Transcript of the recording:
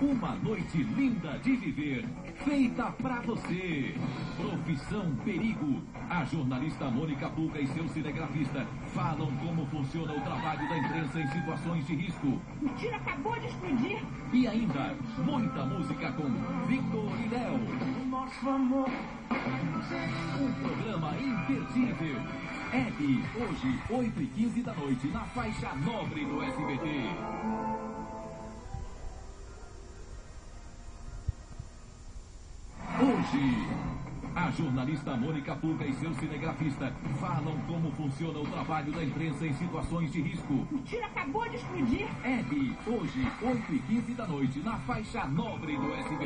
Uma noite linda de viver, feita pra você. Profissão Perigo. A jornalista Mônica Puca e seu cinegrafista falam como funciona o trabalho da imprensa em situações de risco. O tiro acabou de explodir. E ainda, muita música com Victor e Léo. Nosso amor. Um programa imperdível. Hebe, hoje, 8 e 15 da noite, na faixa nobre do SBT. Hoje, a jornalista Mônica Puga e seu cinegrafista falam como funciona o trabalho da imprensa em situações de risco. O tiro acabou de explodir. Hebe, hoje, 8 e 15 da noite, na faixa nobre do SBT.